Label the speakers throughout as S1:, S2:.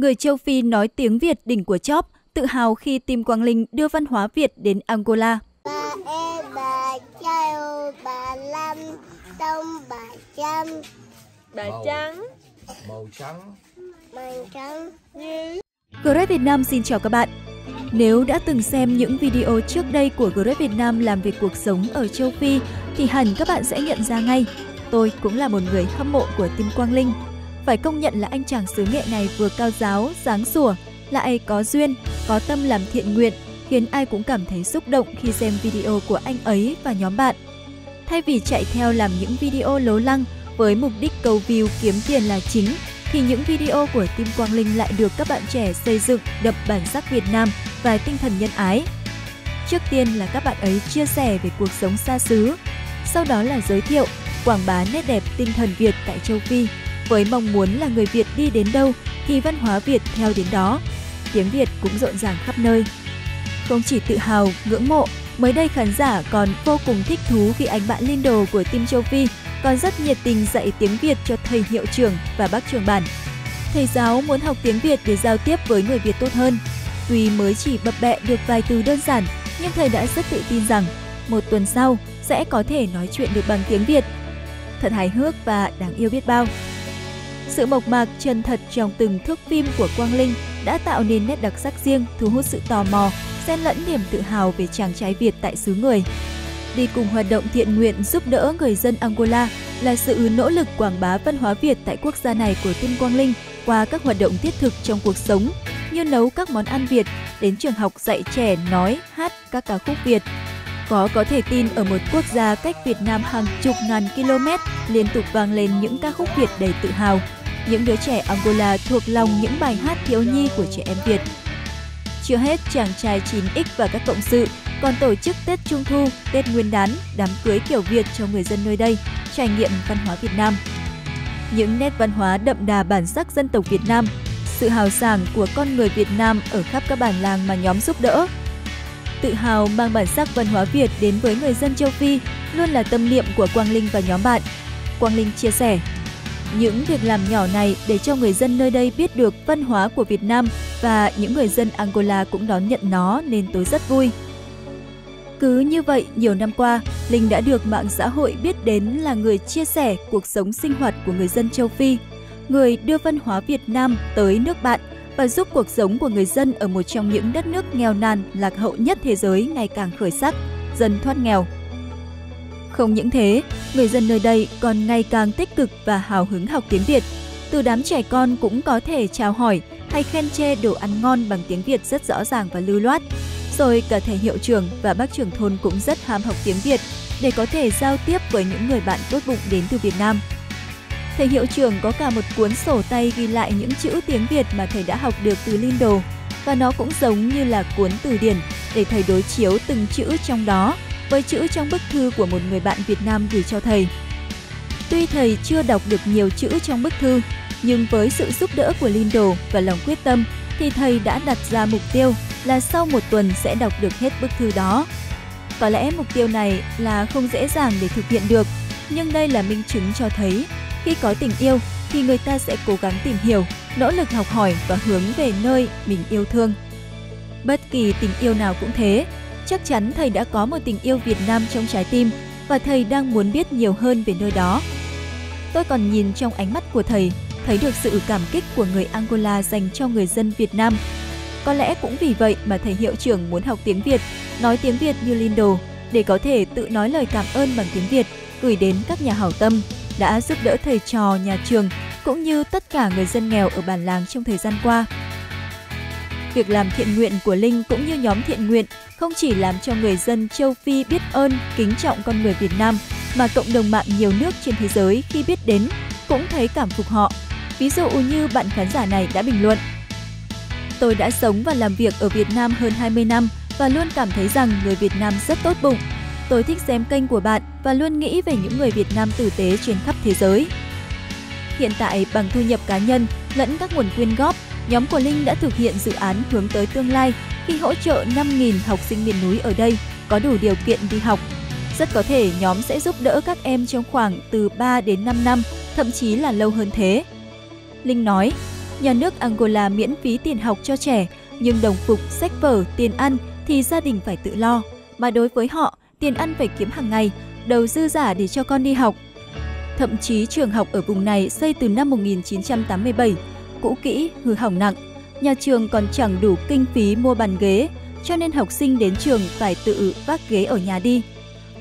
S1: Người châu Phi nói tiếng Việt đỉnh của chóp, tự hào khi Tim Quang Linh đưa văn hóa Việt đến Angola.
S2: Ba e bà châu bà lâm tông bà trăm
S3: bà
S4: Màu.
S3: trắng
S4: màu trắng
S2: màn trắng
S3: như
S1: Grab Việt Nam xin chào các bạn. Nếu đã từng xem những video trước đây của Grab Việt Nam làm về cuộc sống ở châu Phi thì hẳn các bạn sẽ nhận ra ngay. Tôi cũng là một người hâm mộ của Tim Quang Linh. Phải công nhận là anh chàng xứ nghệ này vừa cao giáo, sáng sủa, lại có duyên, có tâm làm thiện nguyện, khiến ai cũng cảm thấy xúc động khi xem video của anh ấy và nhóm bạn. Thay vì chạy theo làm những video lố lăng với mục đích câu view kiếm tiền là chính, thì những video của Tim Quang Linh lại được các bạn trẻ xây dựng đậm bản sắc Việt Nam và tinh thần nhân ái. Trước tiên là các bạn ấy chia sẻ về cuộc sống xa xứ, sau đó là giới thiệu, quảng bá nét đẹp tinh thần Việt tại châu Phi, với mong muốn là người Việt đi đến đâu thì văn hóa Việt theo đến đó. Tiếng Việt cũng rộn ràng khắp nơi. Không chỉ tự hào, ngưỡng mộ, mới đây khán giả còn vô cùng thích thú khi anh bạn Lindo Đồ của Tim Châu Phi còn rất nhiệt tình dạy tiếng Việt cho thầy hiệu trưởng và bác trường bản. Thầy giáo muốn học tiếng Việt để giao tiếp với người Việt tốt hơn. Tuy mới chỉ bập bẹ được vài từ đơn giản, nhưng thầy đã rất tự tin rằng một tuần sau sẽ có thể nói chuyện được bằng tiếng Việt. Thật hài hước và đáng yêu biết bao. Sự mộc mạc chân thật trong từng thước phim của Quang Linh đã tạo nên nét đặc sắc riêng, thu hút sự tò mò, xen lẫn niềm tự hào về chàng trai Việt tại xứ người. Đi cùng hoạt động thiện nguyện giúp đỡ người dân Angola là sự nỗ lực quảng bá văn hóa Việt tại quốc gia này của Tim Quang Linh qua các hoạt động thiết thực trong cuộc sống như nấu các món ăn Việt, đến trường học dạy trẻ nói, hát các ca khúc Việt. Có có thể tin ở một quốc gia cách Việt Nam hàng chục ngàn km liên tục vang lên những ca khúc Việt đầy tự hào. Những đứa trẻ Angola thuộc lòng những bài hát thiếu nhi của trẻ em Việt. Chưa hết, chàng trai 9X và các cộng sự còn tổ chức Tết Trung Thu, Tết Nguyên đán, đám cưới kiểu Việt cho người dân nơi đây, trải nghiệm văn hóa Việt Nam. Những nét văn hóa đậm đà bản sắc dân tộc Việt Nam, sự hào sảng của con người Việt Nam ở khắp các bản làng mà nhóm giúp đỡ. Tự hào mang bản sắc văn hóa Việt đến với người dân châu Phi luôn là tâm niệm của Quang Linh và nhóm bạn. Quang Linh chia sẻ, những việc làm nhỏ này để cho người dân nơi đây biết được văn hóa của Việt Nam và những người dân Angola cũng đón nhận nó nên tôi rất vui. Cứ như vậy, nhiều năm qua, Linh đã được mạng xã hội biết đến là người chia sẻ cuộc sống sinh hoạt của người dân châu Phi, người đưa văn hóa Việt Nam tới nước bạn và giúp cuộc sống của người dân ở một trong những đất nước nghèo nàn, lạc hậu nhất thế giới ngày càng khởi sắc, dần thoát nghèo. Không những thế, người dân nơi đây còn ngày càng tích cực và hào hứng học tiếng Việt. Từ đám trẻ con cũng có thể chào hỏi hay khen chê đồ ăn ngon bằng tiếng Việt rất rõ ràng và lưu loát. Rồi cả thầy hiệu trưởng và bác trưởng thôn cũng rất ham học tiếng Việt để có thể giao tiếp với những người bạn tốt bụng đến từ Việt Nam. Thầy hiệu trưởng có cả một cuốn sổ tay ghi lại những chữ tiếng Việt mà thầy đã học được từ Lindo và nó cũng giống như là cuốn từ điển để thầy đối chiếu từng chữ trong đó với chữ trong bức thư của một người bạn Việt Nam gửi cho thầy. Tuy thầy chưa đọc được nhiều chữ trong bức thư, nhưng với sự giúp đỡ của Lindo và lòng quyết tâm thì thầy đã đặt ra mục tiêu là sau một tuần sẽ đọc được hết bức thư đó. Có lẽ mục tiêu này là không dễ dàng để thực hiện được, nhưng đây là minh chứng cho thấy khi có tình yêu thì người ta sẽ cố gắng tìm hiểu, nỗ lực học hỏi và hướng về nơi mình yêu thương. Bất kỳ tình yêu nào cũng thế, chắc chắn thầy đã có một tình yêu Việt Nam trong trái tim và thầy đang muốn biết nhiều hơn về nơi đó. Tôi còn nhìn trong ánh mắt của thầy, thấy được sự cảm kích của người Angola dành cho người dân Việt Nam. Có lẽ cũng vì vậy mà thầy hiệu trưởng muốn học tiếng Việt, nói tiếng Việt như Lindo để có thể tự nói lời cảm ơn bằng tiếng Việt gửi đến các nhà hảo tâm đã giúp đỡ thầy trò nhà trường cũng như tất cả người dân nghèo ở bản làng trong thời gian qua. Việc làm thiện nguyện của Linh cũng như nhóm thiện nguyện không chỉ làm cho người dân châu Phi biết ơn, kính trọng con người Việt Nam, mà cộng đồng mạng nhiều nước trên thế giới khi biết đến cũng thấy cảm phục họ. Ví dụ như bạn khán giả này đã bình luận. Tôi đã sống và làm việc ở Việt Nam hơn 20 năm và luôn cảm thấy rằng người Việt Nam rất tốt bụng. Tôi thích xem kênh của bạn và luôn nghĩ về những người Việt Nam tử tế trên khắp thế giới. Hiện tại, bằng thu nhập cá nhân lẫn các nguồn quyên góp, nhóm của Linh đã thực hiện dự án hướng tới tương lai khi hỗ trợ 5.000 học sinh miền núi ở đây có đủ điều kiện đi học. Rất có thể nhóm sẽ giúp đỡ các em trong khoảng từ 3 đến 5 năm, thậm chí là lâu hơn thế. Linh nói, Nhà nước Angola miễn phí tiền học cho trẻ, nhưng đồng phục, sách vở, tiền ăn thì gia đình phải tự lo. Mà đối với họ, tiền ăn phải kiếm hàng ngày, đầu dư giả để cho con đi học. Thậm chí trường học ở vùng này xây từ năm 1987, cũ kỹ, hư hỏng nặng. Nhà trường còn chẳng đủ kinh phí mua bàn ghế, cho nên học sinh đến trường phải tự vác ghế ở nhà đi.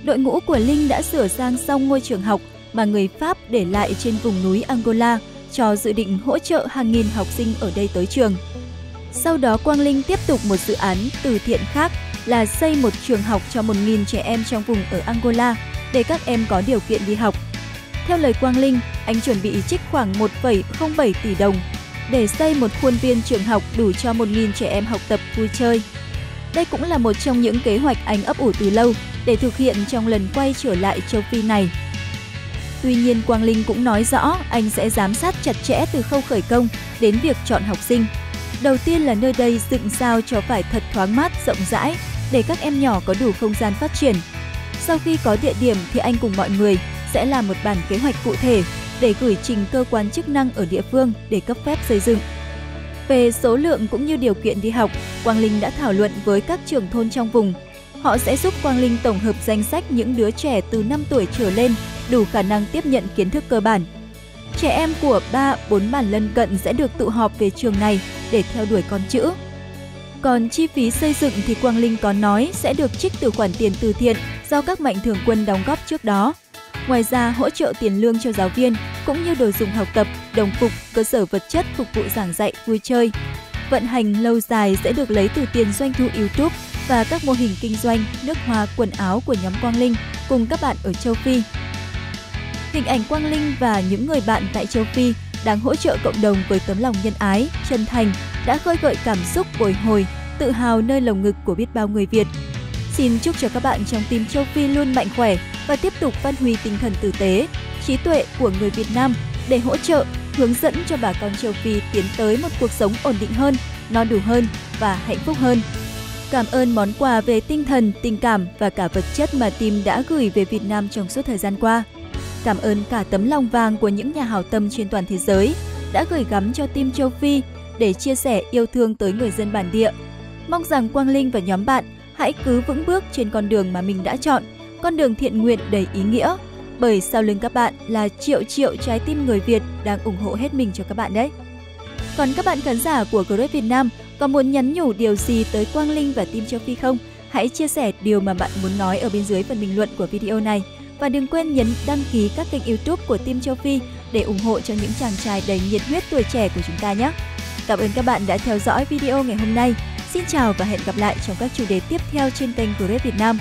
S1: Đội ngũ của Linh đã sửa sang xong ngôi trường học mà người Pháp để lại trên vùng núi Angola cho dự định hỗ trợ hàng nghìn học sinh ở đây tới trường. Sau đó Quang Linh tiếp tục một dự án từ thiện khác là xây một trường học cho 1.000 trẻ em trong vùng ở Angola để các em có điều kiện đi học. Theo lời Quang Linh, anh chuẩn bị trích khoảng 1,07 tỷ đồng để xây một khuôn viên trường học đủ cho 1.000 trẻ em học tập vui chơi. Đây cũng là một trong những kế hoạch anh ấp ủ từ lâu để thực hiện trong lần quay trở lại châu Phi này. Tuy nhiên, Quang Linh cũng nói rõ anh sẽ giám sát chặt chẽ từ khâu khởi công đến việc chọn học sinh. Đầu tiên là nơi đây dựng sao cho phải thật thoáng mát, rộng rãi để các em nhỏ có đủ không gian phát triển. Sau khi có địa điểm thì anh cùng mọi người sẽ làm một bản kế hoạch cụ thể để gửi trình cơ quan chức năng ở địa phương để cấp phép xây dựng. Về số lượng cũng như điều kiện đi học, Quang Linh đã thảo luận với các trưởng thôn trong vùng. Họ sẽ giúp Quang Linh tổng hợp danh sách những đứa trẻ từ 5 tuổi trở lên đủ khả năng tiếp nhận kiến thức cơ bản. Trẻ em của 3, 4 bản lân cận sẽ được tụ họp về trường này để theo đuổi con chữ. Còn chi phí xây dựng thì Quang Linh có nói sẽ được trích từ khoản tiền từ thiện do các mạnh thường quân đóng góp trước đó. Ngoài ra, hỗ trợ tiền lương cho giáo viên cũng như đồ dùng học tập, đồng phục, cơ sở vật chất phục vụ giảng dạy, vui chơi. Vận hành lâu dài sẽ được lấy từ tiền doanh thu YouTube và các mô hình kinh doanh, nước hoa, quần áo của nhóm Quang Linh cùng các bạn ở châu Phi. Hình ảnh Quang Linh và những người bạn tại châu Phi đang hỗ trợ cộng đồng với tấm lòng nhân ái, chân thành đã khơi gợi cảm xúc bồi hồi, tự hào nơi lồng ngực của biết bao người Việt. Xin chúc cho các bạn trong team châu Phi luôn mạnh khỏe và tiếp tục phát huy tinh thần tử tế, trí tuệ của người Việt Nam để hỗ trợ, hướng dẫn cho bà con châu Phi tiến tới một cuộc sống ổn định hơn, no đủ hơn và hạnh phúc hơn. Cảm ơn món quà về tinh thần, tình cảm và cả vật chất mà team đã gửi về Việt Nam trong suốt thời gian qua. Cảm ơn cả tấm lòng vàng của những nhà hảo tâm trên toàn thế giới đã gửi gắm cho team châu Phi để chia sẻ yêu thương tới người dân bản địa. Mong rằng Quang Linh và nhóm bạn hãy cứ vững bước trên con đường mà mình đã chọn, con đường thiện nguyện đầy ý nghĩa. Bởi sau lưng các bạn là triệu triệu trái tim người Việt đang ủng hộ hết mình cho các bạn đấy. Còn các bạn khán giả của Great Việt Nam có muốn nhắn nhủ điều gì tới Quang Linh và team châu Phi không? Hãy chia sẻ điều mà bạn muốn nói ở bên dưới phần bình luận của video này. Và đừng quên nhấn đăng ký các kênh youtube của Team Châu Phi để ủng hộ cho những chàng trai đầy nhiệt huyết tuổi trẻ của chúng ta nhé. Cảm ơn các bạn đã theo dõi video ngày hôm nay. Xin chào và hẹn gặp lại trong các chủ đề tiếp theo trên kênh của Việt Nam.